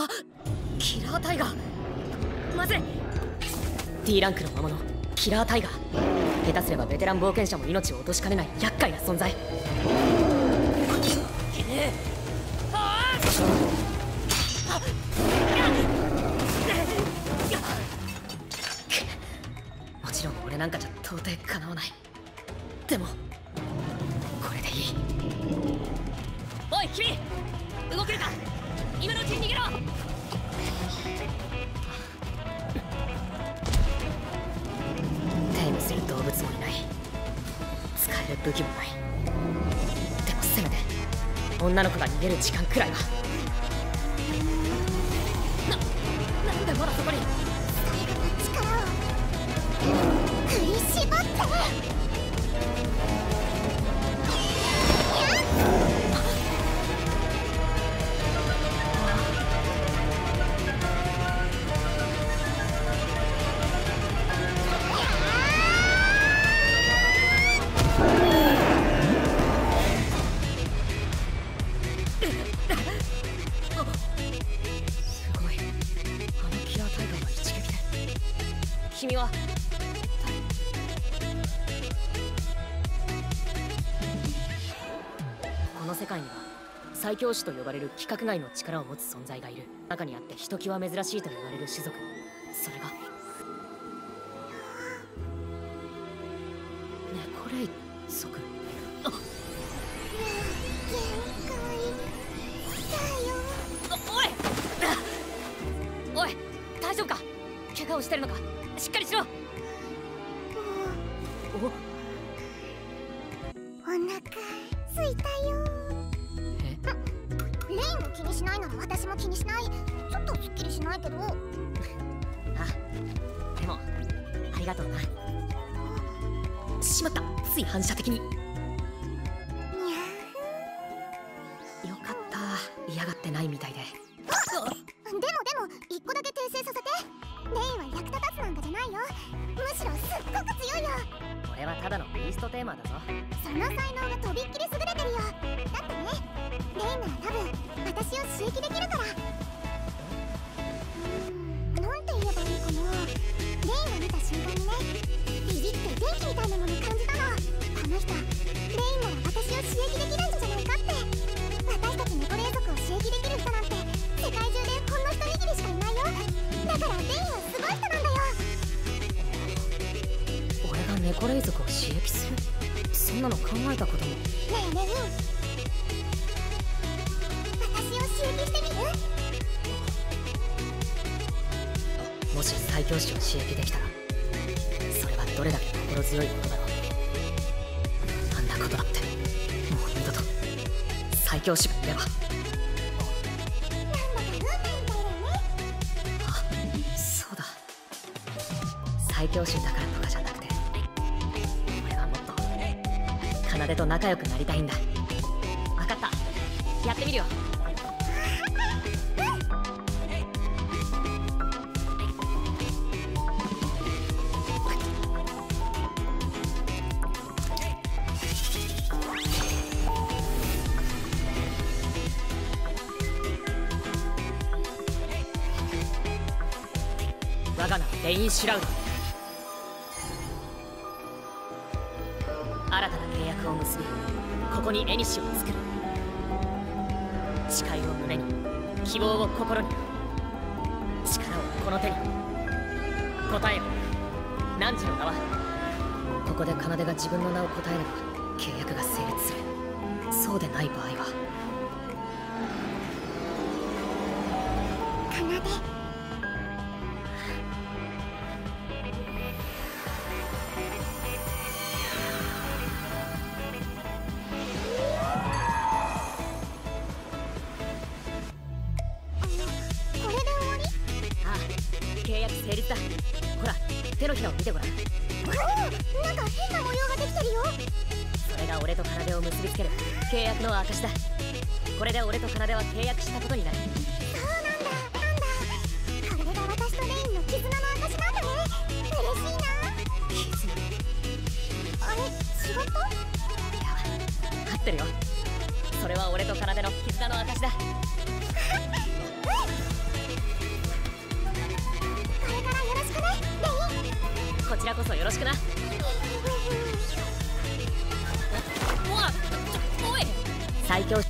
あキラータイガー。まずい。D ランクの魔物キラータイガー。下手すればベテラン冒険者も命を落としかねない。厄介な存在。もちろん俺なんかじゃ到底かなわないでもこれでいいおい君える武器もない。でもせめて女の子が逃げる時間くらいは。ななんでまだそこに？君は。この世界には最強種と呼ばれる規格外の力を持つ存在がいる。中にあってひときわ珍しいと言われる種族。それが。ネコレイ族あ限界だよおい。おい。大丈夫か。怪我をしてるのか。しっかりしろ。おお腹すいたよ。え？レインも気にしないなら私も気にしない。ちょっとすっきりしないけど。あでもありがとうな。しまった。つい反射的にはただのビーストテーマだぞ。その才能がとびっきり優れてるよ。だってねレインなら多分私を刺激できるから。うん。なんて言えばいいかな。レインを見た瞬間にねビビって元気みたいなもの感じたの。この人レインなら私を刺激できるんじゃないかって。私たち猫霊族を刺激できる人なんて世界中でほんの一握りしかいないよ。だからレインは俺がネコレイ族を刺激するそんなの考えたこともねえ。レイン私を刺激してみるもし最強種を刺激できたらそれはどれだけ心強いことだろうあんなことだってもう二度と最強種がいれば。なんだか運命みたいだよねあそうだ。最強種だから。と奏と仲良くなりたいんだ。分かった。やってみるよ。我が名はレイン・シュラウド結びここにエニシを作る誓いを胸に希望を心に力をこの手に答えよ汝の名はここで奏が自分の名を答えれば契約が成立する。そうでない場合は。奏だほら手のひらを見てごらん。おおなんか変な模様ができてるよ。それが俺と奏を結びつける契約の証だ。これで俺と奏は契約したことになる。そうなんだ。なんだ。これが私とレインの絆の証なんだ。ね嬉しいな。あれ仕事？い。や合ってるよ。それは俺と奏の絆の証だ らこそよろしくな。おい。最強。